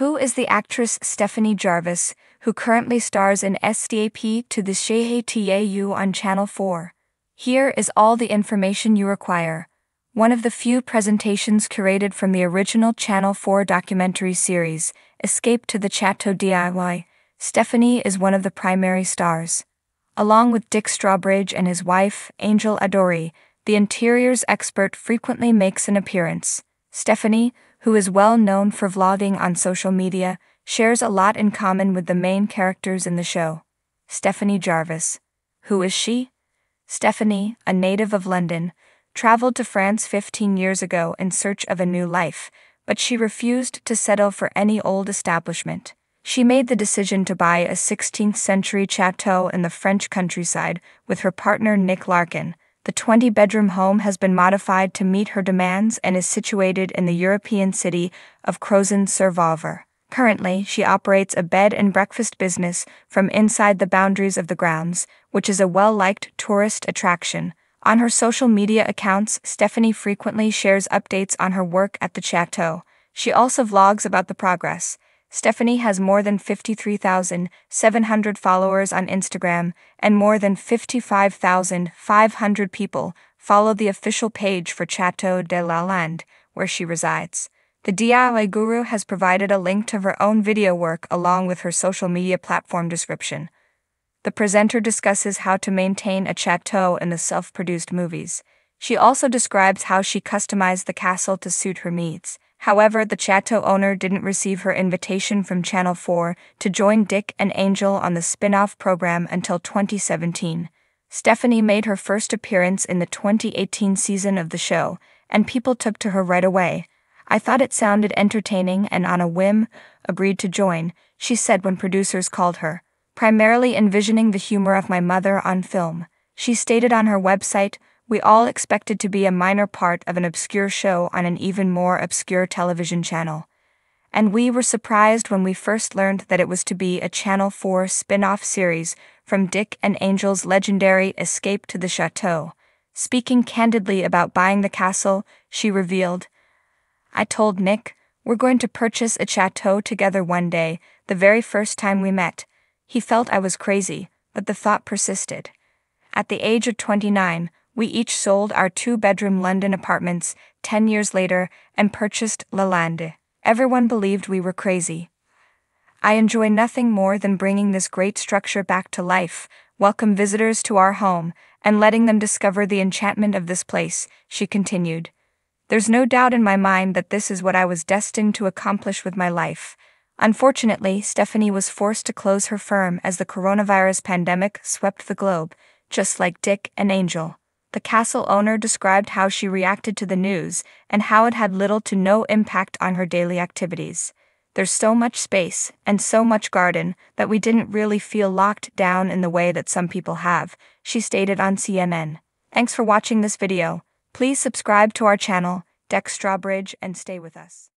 Who is the actress Stephanie Jarvis, who currently stars in SDAP to the Shehe TAU on Channel 4? Here is all the information you require. One of the few presentations curated from the original Channel 4 documentary series, Escape to the Chateau DIY, Stephanie is one of the primary stars. Along with Dick Strawbridge and his wife, Angel Adoree, the interiors expert frequently makes an appearance. Stephanie, who is well known for vlogging on social media, shares a lot in common with the main characters in the show. Stephanie Jarvis. Who is she? Stephanie, a native of London, traveled to France 15 years ago in search of a new life, but she refused to settle for any old establishment. She made the decision to buy a 16th century chateau in the French countryside with her partner Nick Larkin. The 20 bedroom home has been modified to meet her demands and is situated in the European city of Crozon sur Vauvre. Currently, she operates a bed and breakfast business from inside the boundaries of the grounds, which is a well liked tourist attraction. On her social media accounts, Stephanie frequently shares updates on her work at the chateau. She also vlogs about the progress. Stephanie has more than 53,700 followers on Instagram, and more than 55,500 people follow the official page for Chateau de Lalande, where she resides. The DIY guru has provided a link to her own video work along with her social media platform description. The presenter discusses how to maintain a chateau in the self produced movies. She also describes how she customized the castle to suit her needs. However, the chateau owner didn't receive her invitation from Channel 4 to join Dick and Angel on the spin off program until 2017. Stephanie made her first appearance in the 2018 season of the show, and people took to her right away. I thought it sounded entertaining and on a whim, agreed to join, she said when producers called her, primarily envisioning the humor of my mother on film. She stated on her website, we all expected to be a minor part of an obscure show on an even more obscure television channel. And we were surprised when we first learned that it was to be a Channel 4 spin off series from Dick and Angel's legendary Escape to the Chateau. Speaking candidly about buying the castle, she revealed, I told Nick, we're going to purchase a chateau together one day, the very first time we met. He felt I was crazy, but the thought persisted. At the age of 29, we each sold our two bedroom London apartments 10 years later and purchased Lalande. Everyone believed we were crazy. I enjoy nothing more than bringing this great structure back to life, welcome visitors to our home, and letting them discover the enchantment of this place, she continued. There's no doubt in my mind that this is what I was destined to accomplish with my life. Unfortunately, Stephanie was forced to close her firm as the coronavirus pandemic swept the globe, just like Dick and Angel. The castle owner described how she reacted to the news and how it had little to no impact on her daily activities. There's so much space and so much garden that we didn't really feel locked down in the way that some people have, she stated on CNN. Thanks for watching this video. Please subscribe to our channel, Deck Strawbridge, and stay with us.